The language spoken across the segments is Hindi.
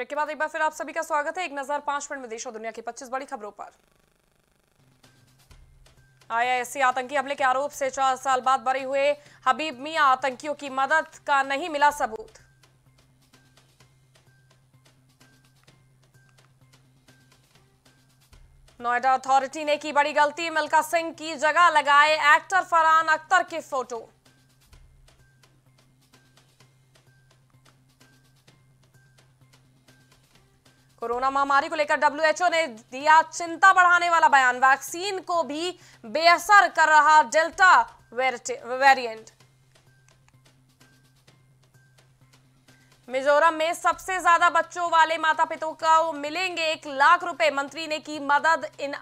ब्रेक के बाद एक बार फिर आप सभी का स्वागत है। एक नज़र पाँच मिनट में देश और दुनिया की 25 बड़ी खबरों पर। आईआईएससी आतंकी हमले के आरोप से चार साल बाद बरी हुए हबीब मिया आतंकियों की मदद का नहीं मिला सबूत। नोएडा अथॉरिटी ने की बड़ी गलती, मिल्का सिंह की जगह लगाए एक्टर फरहान अख्तर की फ़ोटो। कोरोना महामारी को लेकर डब्ल्यूएचओ ने दिया चिंता बढ़ाने वाला बयान। वैक्सीन को भी बेअसर कर रहा डेल्टा वेरिएंट मिजोरम में सबसे ज़्यादा बच्चों वाले माता पिता को मिलेंगे एक लाख रुपए। मंत्री ने की मदद इन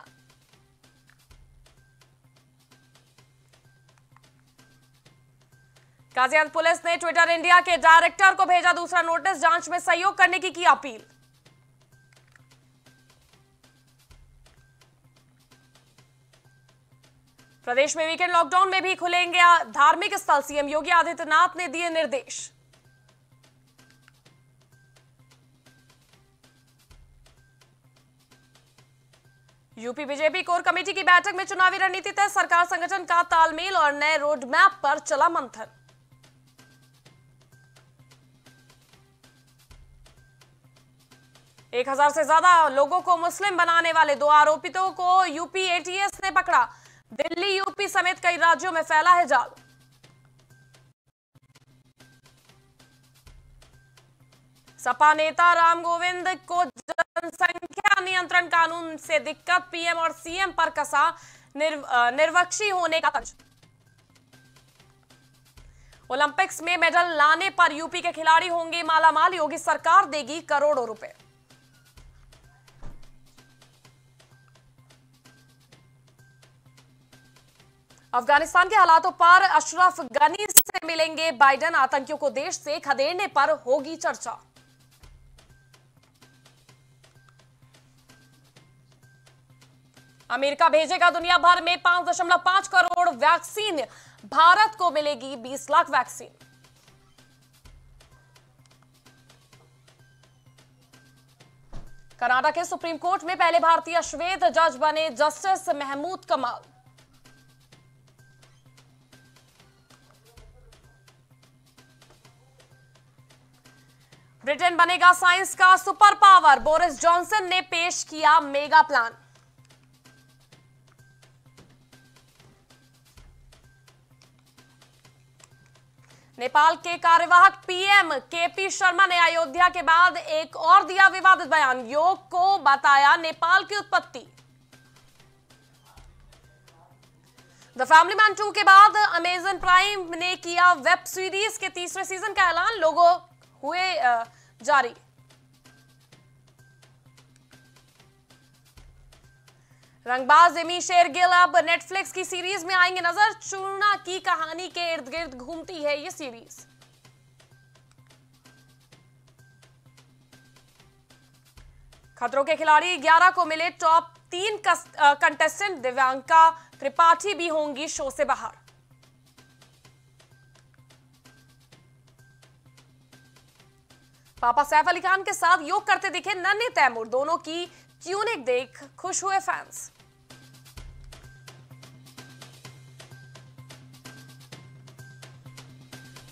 गाजियाबाद पुलिस ने ट्विटर इंडिया के डायरेक्टर को भेजा दूसरा नोटिस, जाँच में सहयोग करने की की अपील। प्रदेश में वीकेंड लॉकडाउन में भी खुलेंगे धार्मिक स्थल सीएम योगी आदित्यनाथ ने दिए निर्देश। यूपी बीजेपी कोर कमेटी की बैठक में चुनावी रणनीति तय, सरकार संगठन का तालमेल और नए रोड मैप पर चला मंथन। एक हज़ार से ज़्यादा लोगों को मुस्लिम बनाने वाले दो आरोपितों को यूपी एटीएस ने पकड़ा। दिल्ली यूपी समेत कई राज्यों में फैला है जाल। सपा नेता राम गोविंद को जनसंख्या नियंत्रण कानून से दिक्कत पीएम और सीएम पर कसा निर्व, निर्वक्षी होने का तंज। ओलंपिक्स में मेडल लाने पर यूपी के खिलाड़ी होंगे मालामाल योगी सरकार देगी करोड़ों रुपए। अफ़गानिस्तान के हालातों पर अशरफ गनी से मिलेंगे बाइडेन। आतंकियों को देश से खदेड़ने पर होगी चर्चा। अमेरिका भेजेगा दुनिया भर में 5.5 करोड़ वैक्सीन। भारत को मिलेगी 20 लाख वैक्सीन। कनाडा के सुप्रीम कोर्ट में पहले भारतीय श्वेत जज बने जस्टिस महमूद कमाल। ब्रिटेन बनेगा साइंस का सुपर पावर। बोरिस जॉनसन ने पेश किया मेगा प्लान। नेपाल के कार्यवाहक पीएम केपी शर्मा ने अयोध्या के बाद एक और दिया विवादित बयान। योग को बताया नेपाल की उत्पत्ति। द फैमिली मैन टू के बाद अमेजन प्राइम ने किया वेब सीरीज़ के तीसरे सीज़न का ऐलान। लोगों हुए जारी। रंगबाज एमी शेरगिल अब नेटफ्लिक्स की सीरीज़ में आएँगे नज़र। चूर्णा की कहानी के इर्द गिर्द घूमती है ये सीरीज़ खतरों के खिलाड़ी 11 को मिले टॉप तीन कंटेस्टेंट दिव्यांका त्रिपाठी भी होंगी शो से बाहर। पापा सैफ अली खान के साथ योग करते दिखे नन्हे तैमूर। दोनों की ट्यूनिक देख खुश हुए फैंस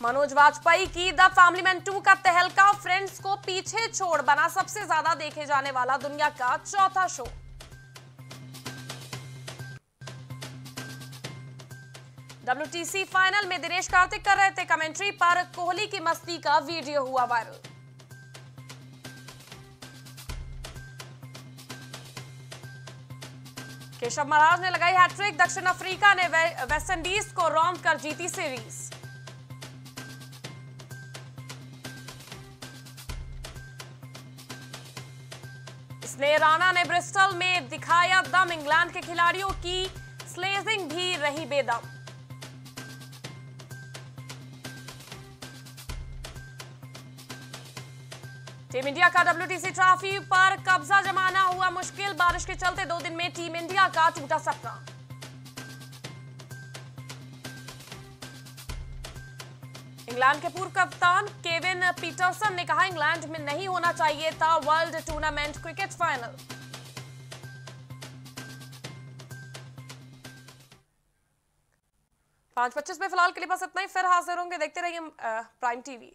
मनोज वाजपेयी की द फैमिली मैन टू का तहलका फ्रेंड्स को पीछे छोड़ बना सबसे ज़्यादा देखे जाने वाला दुनिया का चौथा शो। डब्ल्यूटीसी फाइनल में दिनेश कार्तिक कर रहे थे कमेंट्री पर कोहली की मस्ती का वीडियो हुआ वायरल केशव महाराज ने लगाई हैट्रिक दक्षिण अफ्रीका ने वे, वेस्टइंडीज को रौंद कर जीती सीरीज़ स्नेह राणा ने ब्रिस्टल में दिखाया दम इंग्लैंड के खिलाड़ियों की स्लेजिंग भी रही बेदम. टीम इंडिया का डब्ल्यूटीसी ट्रॉफी पर कब्जा जमाना हुआ मुश्किल। बारिश के चलते दो दिन में टीम इंडिया का टूटा सपना। इंग्लैंड के पूर्व कप्तान केविन पीटरसन ने कहा, इंग्लैंड में नहीं होना चाहिए था वर्ल्ड टूर्नामेंट क्रिकेट फाइनल। पाँच पच्चीस में फ़िलहाल के लिए बस इतना ही। फिर हाजिर होंगे, देखते रहिए प्राइम टीवी।